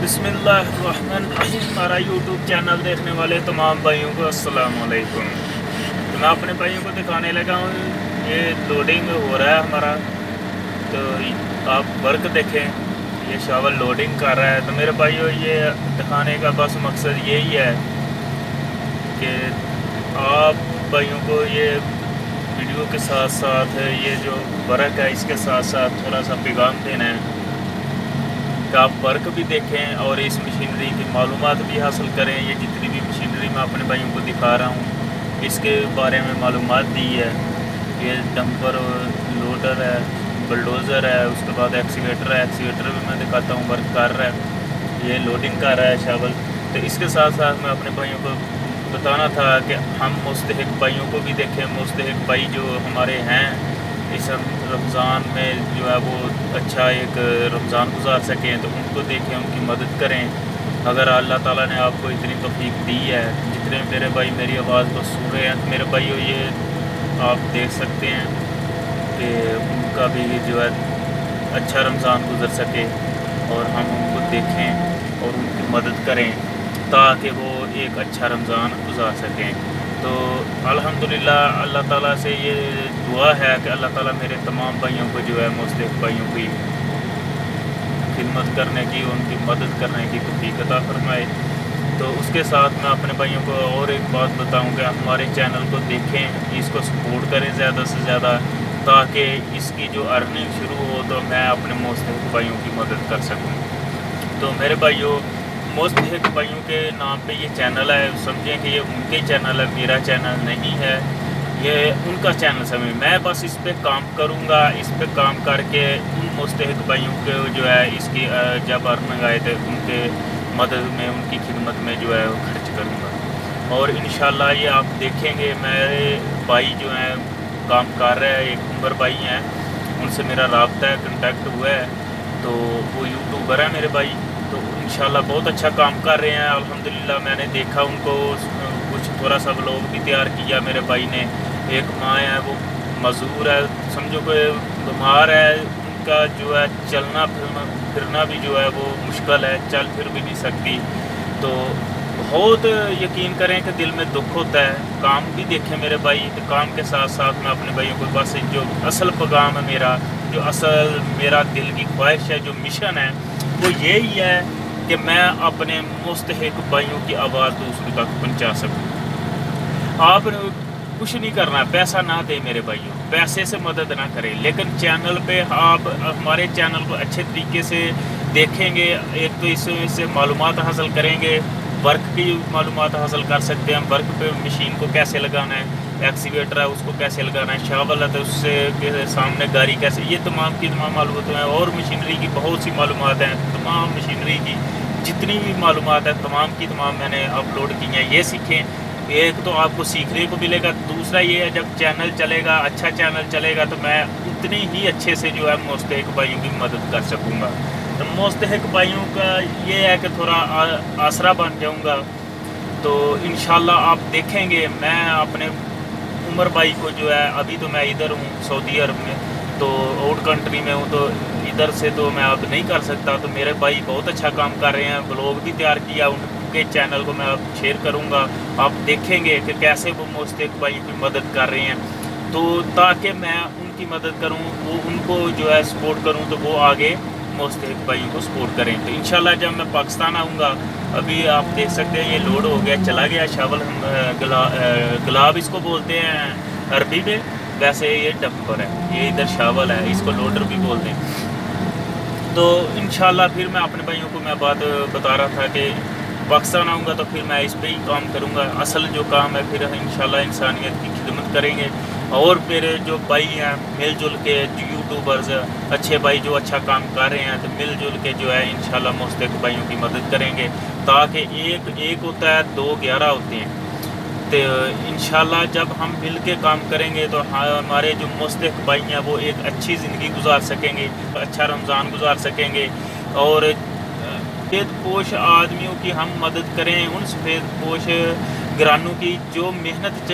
बिस्मिल्लाहिर्रहमानिर्रहीम। हमारा YouTube channel देखने वाले तमाम भाइयों को अस्सलाम वालेकुम। तो मैं अपने भाइयों को दिखाने लगा हूँ, ये लोडिंग हो रहा है हमारा। तो आप वर्क देखें, ये शावल लोडिंग कर रहा है। तो मेरे भाइयों, ये दिखाने का बस मकसद यही है कि आप भाइयों को ये वीडियो के साथ साथ ये जो वर्क है, इसके साथ साथ थोड़ा सा पैगाम देना है। कि वर्क भी देखें और इस मशीनरी की मालूम भी हासिल करें। ये जितनी भी मशीनरी मैं अपने भाइयों को दिखा रहा हूँ, इसके बारे में मालूम दी है ये डंपर लोडर है, बलडोज़र है, उसके बाद एक्सीवेटर है। एक्सीवेटर भी मैं दिखाता हूँ, वर्क कर रहा है। ये लोडिंग कर रहा है शावल। तो इसके साथ साथ मैं अपने भाइयों को बताना था कि हम मुस्तक भाइयों को भी देखें। मुस्तक भाई जो हमारे हैं इस रमज़ान में जो है वो अच्छा एक रमज़ान गुजार सकें तो उनको देखें, उनकी मदद करें। अगर अल्लाह ताला ने आपको इतनी तोफ़ीक दी है, जितने मेरे भाई, मेरी आवाज़ को सुन रहे हैं तो मेरे भाई ये आप देख सकते हैं कि उनका भी जो है अच्छा रमज़ान गुजर सके और हम उनको देखें और उनकी मदद करें, ताकि वो एक अच्छा रमज़ान गुजार सकें। तो अल्हम्दुलिल्लाह अल्लाह ताला से ये दुआ है कि अल्लाह ताला मेरे तमाम भाइयों को जो है मुस्तक भाइयों की खिदमत करने की, उनकी मदद करने की तोफ़ी फरमाए। तो उसके साथ मैं अपने भाइयों को और एक बात बताऊँ कि हमारे चैनल को देखें, इसको सपोर्ट करें ज़्यादा से ज़्यादा, ताकि इसकी जो अर्निंग शुरू हो तो मैं अपने मुस्तक भाइयों की मदद कर सकूँ। तो मेरे भाइयों मोस्ट हिट भाइयों के नाम पे ये चैनल है। समझें कि ये उनके चैनल है, मेरा चैनल नहीं है। ये उनका चैनल समझ मैं बस इस पर काम करूँगा। इस पर काम करके उन मुस्तक भाइयों के जो है इसकी जब अर्निंग आए थे, उनके मदद में, उनकी खिदमत में जो है वो खर्च करूँगा। और इन ये आप देखेंगे, मेरे भाई जो हैं, काम कर रहे हैं, एक उम्र भाई हैं। उनसे मेरा रबता है कंटेक्ट हुआ है। तो वो यूट्यूबर है मेरे भाई। तो इन बहुत अच्छा काम कर रहे हैं, अल्हम्दुलिल्लाह मैंने देखा उनको, कुछ थोड़ा सा लोग भी तैयार किया मेरे भाई ने। एक माँ है, वो मज़दूर है, समझो कोई बीमार है, उनका जो है चलना फिरना फिरना भी जो है वो मुश्किल है, चल फिर भी नहीं सकती। तो बहुत यकीन करें कि दिल में दुख होता है, काम भी देखें मेरे भाई तो काम के साथ साथ मैं अपने भाइयों को बस जो असल पैगाम है मेरा जो असल मेरा दिल की ख्वाहिश है, जो मिशन है, वो यही है कि मैं अपने मुस्तक भाइयों की आवाज़ दूसरों तक पहुँचा सकूँ। आप कुछ नहीं करना, पैसा ना दे मेरे भाइयों, पैसे से मदद ना करें, लेकिन चैनल पे आप हमारे चैनल को अच्छे तरीके से देखेंगे, एक तो इससे मालूम हासिल करेंगे वर्क की मालूम हासिल कर सकते हैं वर्क पे मशीन को कैसे लगाना है। एक्सीवेटर है, उसको कैसे लगाना है शावल है तो उससे सामने गाड़ी कैसे, ये तमाम की तमाम मालूम हैं और मशीनरी की बहुत सी मालूम हैं, तमाम मशीनरी की जितनी भी मालूम है, तमाम की तमाम मैंने अपलोड की हैं, ये सीखें। एक तो आपको सीखने को मिलेगा, दूसरा ये है जब चैनल चलेगा अच्छा चैनल चलेगा तो मैं उतनी ही अच्छे से जो है मुस्तक भाइयों की मदद कर सकूँगा। तो मुस्तक भाइयों का ये है कि थोड़ा आसरा बन जाऊँगा तो इन आप देखेंगे, मैं अपने उमर भाई को जो है, अभी तो मैं इधर हूँ, सऊदी अरब में। तो आउट कंट्री में हूँ तो इधर से तो मैं अब नहीं कर सकता। तो मेरे भाई बहुत अच्छा काम कर रहे हैं ब्लॉग भी तैयार किया, उनके चैनल को मैं अब शेयर करूँगा। आप देखेंगे कि कैसे वो मुस्तक भाई की मदद कर रहे हैं। तो ताकि मैं उनकी मदद करूँ, वो उनको जो है सपोर्ट करूँ तो वो आगे मुस्तक भाई को सपोर्ट करें। तो इन जब मैं पाकिस्तान आऊँगा अभी आप देख सकते हैं ये लोड हो गया चला गया शावल हम गला, गुलाब इसको बोलते हैं अरबी में। वैसे ये डम्पर है ये इधर शावल है इसको लोडर भी बोलते हैं। तो इन फिर मैं अपने भाइयों को मैं बात बता रहा था कि पाकिस्तान आऊँगा तो फिर मैं इस पर ही काम करूँगा। असल जो काम है फिर इन इंसानियत की खिदमत करेंगे। और मेरे जो भाई हैं, मिलजुल के यूट्यूबर्स अच्छे भाई जो अच्छा काम कर रहे हैं तो मिलजुल के जो है इन मुस्तक भाइयों की मदद करेंगे, ताकि एक एक होता है, दो ग्यारह होते हैं। तो इन जब हम मिल के काम करेंगे तो हमारे जो मुस्तक भाई हैं, वो एक अच्छी ज़िंदगी गुजार सकेंगे अच्छा रमज़ान गुजार सकेंगे। और सफ़ेद पोश आदमियों की हम मदद करें, उन सफ़ेद पोश ग्रानों की जो मेहनत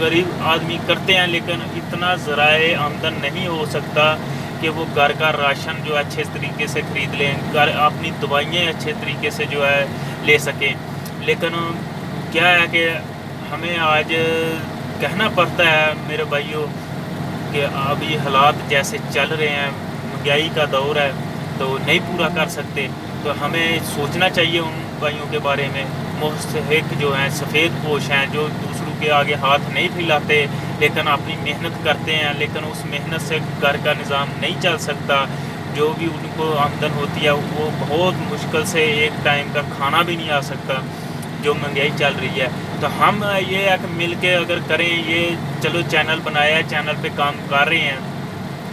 गरीब आदमी करते हैं, लेकिन इतना ज़राए आमदन नहीं हो सकता कि वो घर का राशन जो अच्छे तरीके से ख़रीद लें, घर अपनी दवाइयाँ अच्छे तरीके से जो है ले सकें। लेकिन क्या है कि हमें आज कहना पड़ता है, मेरे भाइयों, कि ये हालात जैसे चल रहे हैं, महँगाई का दौर है तो नहीं पूरा कर सकते। तो हमें सोचना चाहिए उन भाइयों के बारे में। मुस्तक जो हैं, सफ़ेद पोश हैं, जो दूसरों के आगे हाथ नहीं फैलाते लेकिन अपनी मेहनत करते हैं, लेकिन उस मेहनत से घर का निज़ाम नहीं चल सकता। जो भी उनको आमदन होती है, वो बहुत मुश्किल से एक टाइम का खाना भी नहीं आ सकता, जो महँगाई चल रही है। तो हम ये है कि मिल के अगर करें, ये चलो चैनल बनाया है चैनल पे काम कर रहे हैं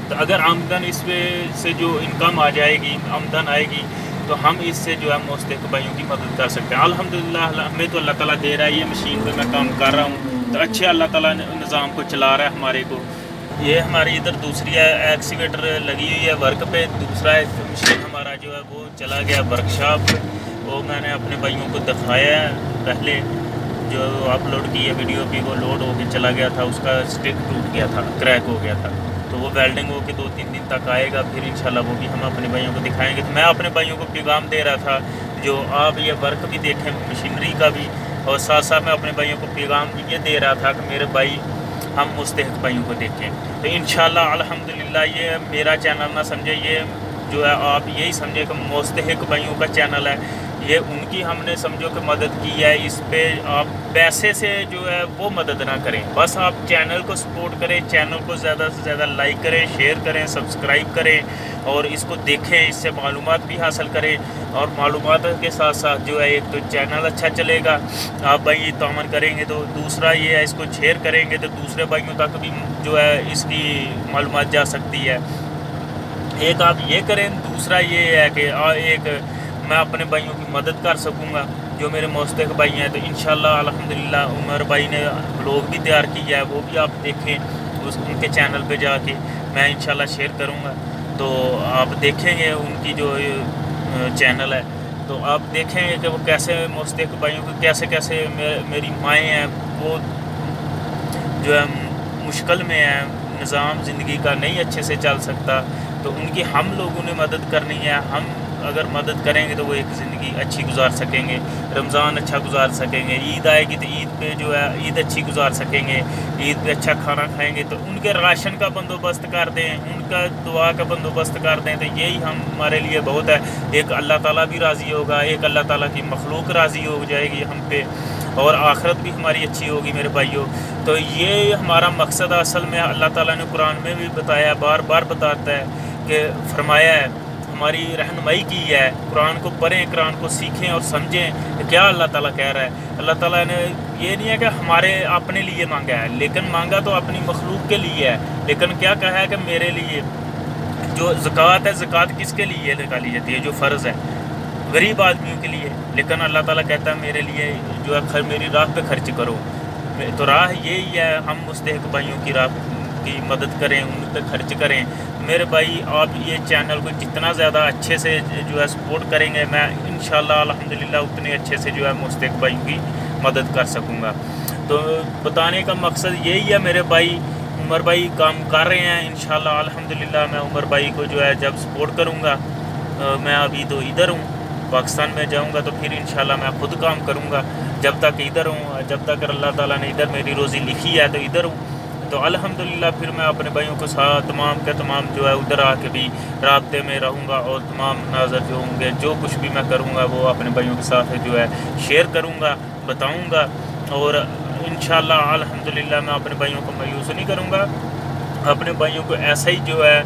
तो अगर आमदन इस पे से जो इनकम आ जाएगी, आमदन आएगी तो हम इससे जो है मुस्तक भाइयों की मदद कर सकते हैं। अलहमदिल्ला हमें तो अल्लाह ताला दे रहा है, ये मशीन पे मैं काम कर रहा हूँ। तो अच्छे अल्लाह ताला निज़ाम को चला रहा है हमारे को। ये हमारी इधर दूसरी एक्सीवेटर लगी हुई है वर्क पे। दूसरा मशीन हमारा जो है वो चला गया वर्कशॉप वो मैंने अपने भाइयों को दिखाया पहले जो अपलोड की है वीडियो भी वो लोड होकर चला गया था, उसका स्टिक टूट गया था क्रैक हो गया था। तो वो वेल्डिंग हो के दो तीन दिन तक आएगा, फिर इंशाल्लाह वो भी हम अपने भाइयों को दिखाएँगे। तो मैं अपने भाइयों को पैगाम दे रहा था, जो आप ये वर्क भी देखें मशीनरी का भी, और साथ साथ मैं अपने भाइयों को पैगाम ये दे रहा था कि मेरे भाई, हम मुस्तक भाइयों को देखें। तो इन अल्हम्दुलिल्लाह, ये मेरा चैनल ना समझे, ये जो है आप यही समझे कि मुस्तक भाइयों का चैनल है। ये उनकी हमने समझो कि मदद की है, इस पर आप पैसे से जो है वो मदद ना करें। बस आप चैनल को सपोर्ट करें, चैनल को ज़्यादा से ज़्यादा लाइक करें, शेयर करें, सब्सक्राइब करें और इसको देखें, इससे मालूम भी हासिल करें और मालूम के साथ साथ जो है एक तो चैनल अच्छा चलेगा। आप भाई तमन करेंगे तो दूसरा ये है, इसको शेयर करेंगे तो दूसरे भाइयों तक भी जो है इसकी मालूम जा सकती है। एक आप ये करें, दूसरा ये है कि एक मैं अपने भाइयों की मदद कर सकूँगा, जो मेरे मोस्तक भाई हैं तो इन अल्हम्दुलिल्लाह, उमर भाई ने ब्लॉग भी तैयार किया है, वो भी आप देखें, उस उनके चैनल पे जाके मैं इन शेयर करूँगा। तो आप देखेंगे उनकी जो चैनल है। तो आप देखेंगे कि वो कैसे मोस्तक भाइयों को कैसे कैसे मेरी माएँ हैं, वो जो है, मुश्किल में है, निज़ाम ज़िंदगी का नहीं अच्छे से चल सकता। तो उनकी हम लोगों ने मदद करनी है, हम अगर मदद करेंगे तो वो एक ज़िंदगी अच्छी गुजार सकेंगे, रमज़ान अच्छा गुजार सकेंगे, ईद आएगी तो ईद पे जो है, ईद अच्छी गुजार सकेंगे, ईद पे अच्छा खाना खाएँगे तो उनके राशन का बंदोबस्त कर दें, उनका दुआ का बंदोबस्त कर दें तो यही हम हमारे लिए बहुत है। एक अल्लाह ताला भी राज़ी होगा, एक अल्लाह ताला की मखलूक राज़ी हो जाएगी हम पे और आखरत भी हमारी अच्छी होगी मेरे भाइयों। तो ये हमारा मकसद असल में अल्लाह ताला ने कुरान में भी बताया बार बार बताता है कि फरमाया है हमारी रहनमई की है, कुरान को पढ़ें, कुरान को सीखें और समझें तो क्या अल्लाह ताला कह रहा है? अल्लाह ताला ने ये नहीं है कि हमारे अपने लिए मांगा है, लेकिन मांगा तो अपनी मखलूक के लिए है। लेकिन क्या कहा है कि मेरे लिए जो ज़क़़त है, ज़क़़त किसके लिए निकाली जाती है, जो फ़र्ज़ है। गरीब आदमियों के लिए। लेकिन अल्लाह ताला कहता है, मेरे लिए जो है मेरी राह पे खर्च करो। तो राह यही है, हम मुस्तक भाइयों की राह की मदद करें, उन पर खर्च करें। मेरे भाई, आप ये चैनल को जितना ज़्यादा अच्छे से जो है सपोर्ट करेंगे, मैं इन अल्हम्दुलिल्लाह, उतने अच्छे से जो है मुस्तक भाई की मदद कर सकूँगा। तो बताने का मकसद यही है, मेरे भाई, उमर भाई काम कर रहे हैं इन अल्हम्दुलिल्लाह, मैं उमर भाई को जो है जब सपोर्ट करूँगा मैं अभी तो इधर हूँ, पाकिस्तान में जाऊँगा तो फिर इन मैं ख़ुद काम करूँगा। जब तक इधर हूँ, जब तक अल्लाह ताला ने इधर मेरी रोज़ी लिखी है तो इधर हूँ। तो अल्हम्दुलिल्लाह, फिर मैं अपने भाइयों के साथ तमाम के तमाम जो है, उधर आके भी रबते में रहूँगा और तमाम नाजर जो होंगे, जो कुछ भी मैं करूँगा, वो अपने भाइयों के साथ जो है, शेयर करूँगा, बताऊँगा और इन अल्हम्दुलिल्लाह, मैं अपने भाइयों को मायूस नहीं करूँगा। अपने भाइयों को ऐसा ही जो है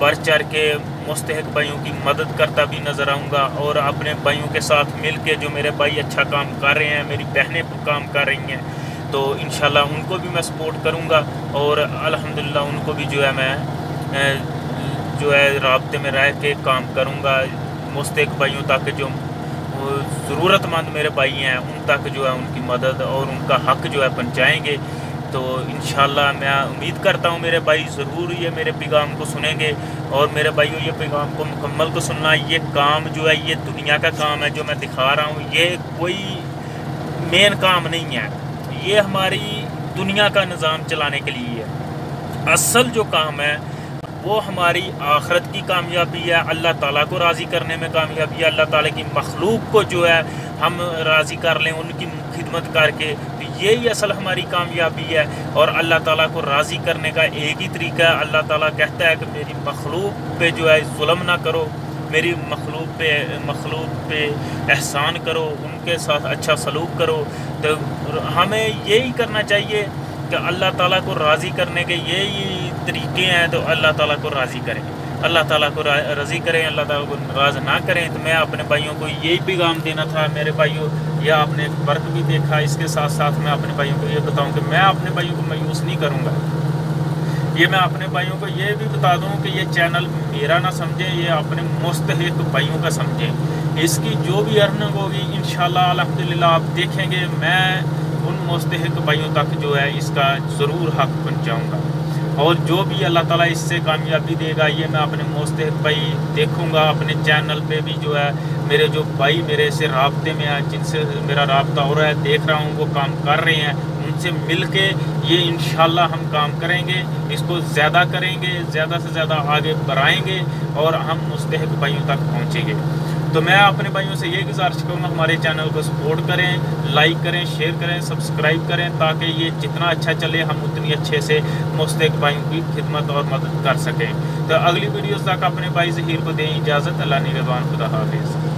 बढ़ चढ़ के मुस्तक भाइयों की मदद करता भी नज़र आऊँगा और अपने भाइयों के साथ मिल के जो मेरे भाई अच्छा काम कर रहे हैं, मेरी बहनें काम कर रही हैं तो इन उनको भी मैं सपोर्ट करूँगा और अल्हम्दुलिल्लाह उनको भी जो है मैं जो है रबते में रह के काम करूँगा। मुस्तक भाइयों तक जो ज़रूरतमंद मेरे भाई हैं, उन तक जो है उनकी मदद और उनका हक जो है पहुँचाएँगे। तो इन मैं उम्मीद करता हूँ मेरे भाई ज़रूर ये मेरे पैगाम को सुनेंगे और मेरे भाइयों ये पैगाम को मुकम्मल को सुनना, ये काम जो है, ये दुनिया का काम है जो मैं दिखा रहा हूँ, ये कोई मेन काम नहीं है। ये हमारी दुनिया का निज़ाम चलाने के लिए है। असल जो काम है, वो हमारी आखरत की कामयाबी है, अल्लाह ताला को राज़ी करने में कामयाबी है, अल्लाह ताला की मखलूक को जो है हम राज़ी कर लें, उनकी खिदमत करके। तो यही असल हमारी कामयाबी है और अल्लाह ताला को राज़ी करने का एक ही तरीका है। अल्लाह ताला कहता है कि मेरी मखलूक पे जो है जुल्म ना करो। मेरी मखलूक पे मखलूक पे एहसान करो, उनके साथ अच्छा सलूक करो। तो हमें यही करना चाहिए कि अल्लाह ताला को राज़ी करने के यही तरीके हैं तो अल्लाह ताला को राज़ी करें। अल्लाह ताला को राज़ी करें, अल्लाह ताला को नाराज़ ना करें। तो मैं अपने भाइयों को यही पैगाम देना था, मेरे भाइयों, या आपने वर्क भी देखा, इसके साथ साथ मैं अपने भाइयों को ये बताऊँ कि मैं अपने भाइयों को मायूस नहीं करूँगा। ये मैं अपने भाइयों को ये भी बता दूँ कि ये चैनल मेरा ना समझे, ये अपने मुस्तक भाइयों का समझे। इसकी जो भी अर्निंग होगी इन अलहमदिल्ला आप देखेंगे, मैं उन मुस्तक भाइयों तक जो है इसका ज़रूर हक पहुँचाऊँगा। और जो भी अल्लाह ताला इससे कामयाबी देगा, ये मैं अपने मुस्तक भाई देखूँगा, अपने चैनल पे भी जो है, मेरे जो भाई मेरे से रबते में हैं, जिनसे मेरा रबता हो रहा है, देख रहा हूँ, वो काम कर रहे हैं, उनसे मिल के ये इन हम काम करेंगे, इसको ज़्यादा करेंगे, ज़्यादा से ज़्यादा आगे बढ़ाएँगे और हम मुस्तक भाइयों तक पहुँचेंगे। तो मैं अपने भाइयों से ये गुजारिश करूँगा, हमारे चैनल को सपोर्ट करें, लाइक करें, शेयर करें, सब्सक्राइब करें, ताकि ये जितना अच्छा चले, हम उतनी अच्छे से मुस्तक भाइयों की खिदमत और मदद कर सकें। तो अगली वीडियोस तक अपने भाई जहीर को दें इजाज़त, अल्लाह निगवान खुदा हाफिज़।